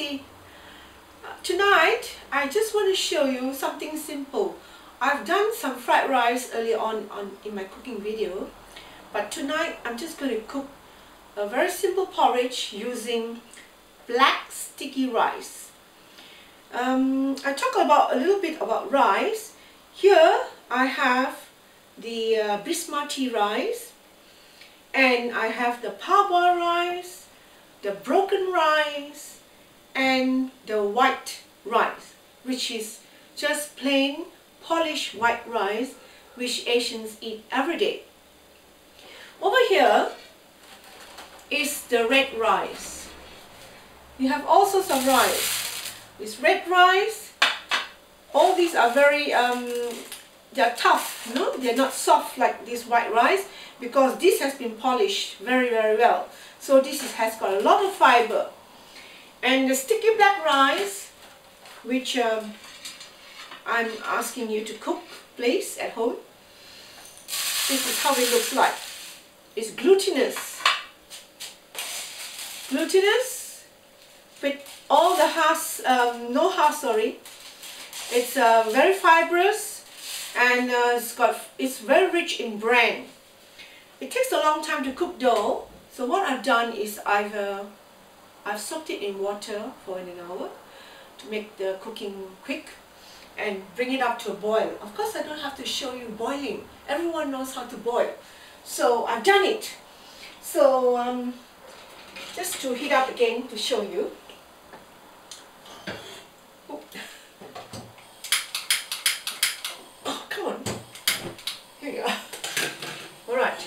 Tracy. Uh, tonight, I just want to show you something simple. I've done some fried rice earlier on, on in my cooking video, but tonight I'm just going to cook a very simple porridge using black sticky rice. Um, I talk about a little bit about rice. Here I have the uh, basmati rice and I have the parboiled rice, the broken rice and the white rice which is just plain polished white rice which Asians eat every day. Over here is the red rice. You have also some rice. It's red rice, all these are very, um, they're tough, no? They're not soft like this white rice because this has been polished very, very well. So this is, has got a lot of fiber. And the sticky black rice, which um, I'm asking you to cook, please, at home. This is how it looks like. It's glutinous. Glutinous with all the husk, um, no husk, sorry. It's uh, very fibrous and uh, it's got it's very rich in bran. It takes a long time to cook dough, so what I've done is I've uh, I've soaked it in water for an hour to make the cooking quick and bring it up to a boil. Of course I don't have to show you boiling. Everyone knows how to boil. So I've done it. So um, just to heat up again to show you. Oh, come on. Here you are. Alright.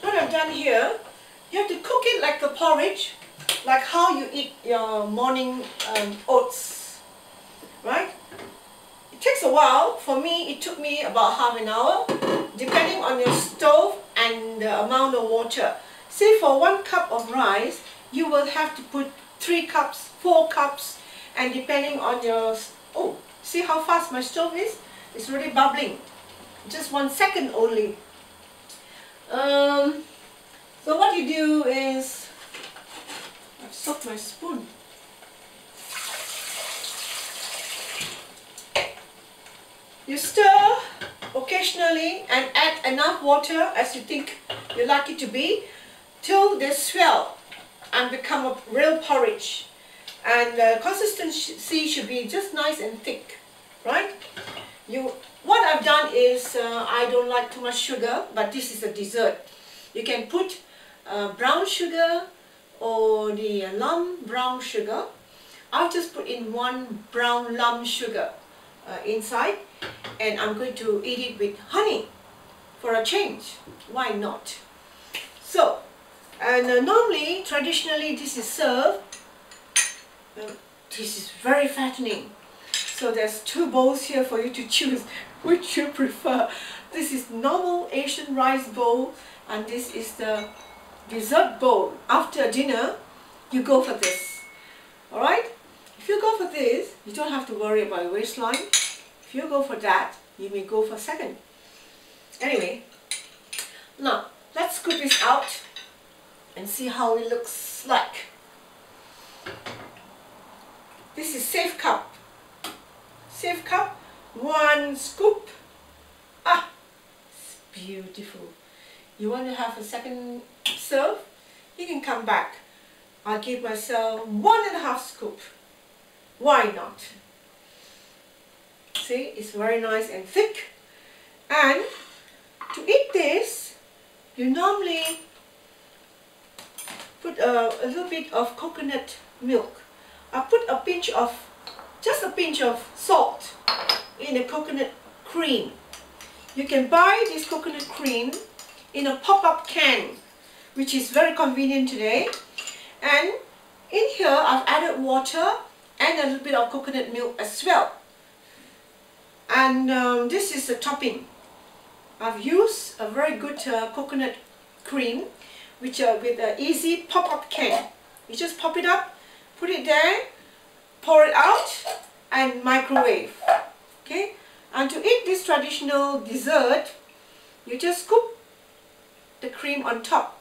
What I've done here, you have to cook it like a porridge, like how you eat your morning um, oats. Right? It takes a while. For me, it took me about half an hour, depending on your stove and the amount of water. Say for one cup of rice, you will have to put three cups, four cups, and depending on your, oh, see how fast my stove is? It's really bubbling. Just one second only. Um, so what you do is, I've my spoon. You stir occasionally and add enough water as you think you like it to be till they swell and become a real porridge. And the consistency should be just nice and thick, right? You, what I've done is, uh, I don't like too much sugar, but this is a dessert. You can put uh, brown sugar or the lump brown sugar. I'll just put in one brown lump sugar uh, inside and I'm going to eat it with honey for a change. Why not? So, and uh, normally, traditionally, this is served. Uh, this is very fattening. So there's two bowls here for you to choose which you prefer. This is normal Asian rice bowl and this is the dessert bowl. After dinner, you go for this. Alright? If you go for this, you don't have to worry about your waistline. If you go for that, you may go for second. Anyway, now let's scoop this out and see how it looks like. This is safe cup. Safe cup, one scoop. Ah, it's beautiful. You want to have a second serve? You can come back. I'll give myself one and a half scoop. Why not? See, it's very nice and thick. And to eat this, you normally put a, a little bit of coconut milk. I put a pinch of, just a pinch of salt in the coconut cream. You can buy this coconut cream in a pop-up can, which is very convenient today. And in here, I've added water and a little bit of coconut milk as well. And um, this is the topping. I've used a very good uh, coconut cream which uh, with an easy pop-up can. You just pop it up, put it there, pour it out and microwave. Okay, and to eat this traditional dessert, you just scoop the cream on top.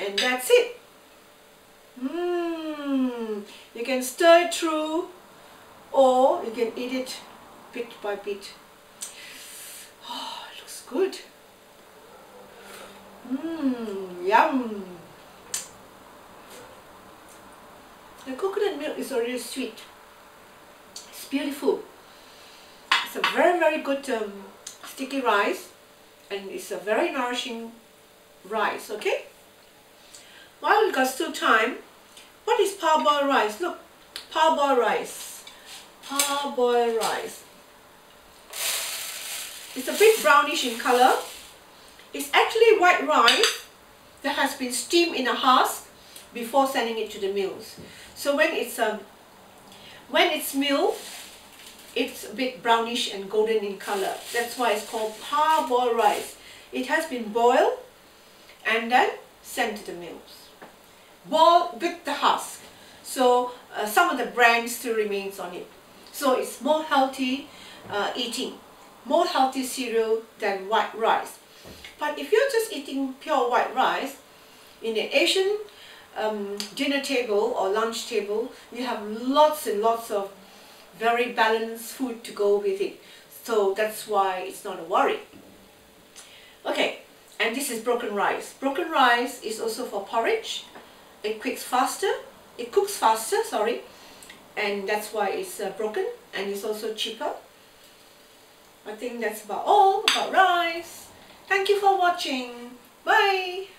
And that's it. Mmm, you can stir it through or you can eat it bit by bit. Oh, looks good. Mmm, yum. The coconut milk is already sweet. It's beautiful. It's a very, very good um, sticky rice and it's a very nourishing rice, okay? While we got still time, what is parboiled rice? Look, parboiled rice. Parboiled rice. It's a bit brownish in color. It's actually white rice that has been steamed in a husk before sending it to the mills. So when it's um, when it's milled, it's a bit brownish and golden in color. That's why it's called parboiled rice. It has been boiled and then sent to the mills. Boiled with the husk. So uh, some of the bran still remains on it. So it's more healthy uh, eating. More healthy cereal than white rice. But if you're just eating pure white rice, in an Asian um, dinner table or lunch table, you have lots and lots of very balanced food to go with it. So that's why it's not a worry. Okay, and this is broken rice. Broken rice is also for porridge. It cooks faster. It cooks faster, sorry. And that's why it's uh, broken and it's also cheaper. I think that's about all about rice. Thank you for watching. Bye.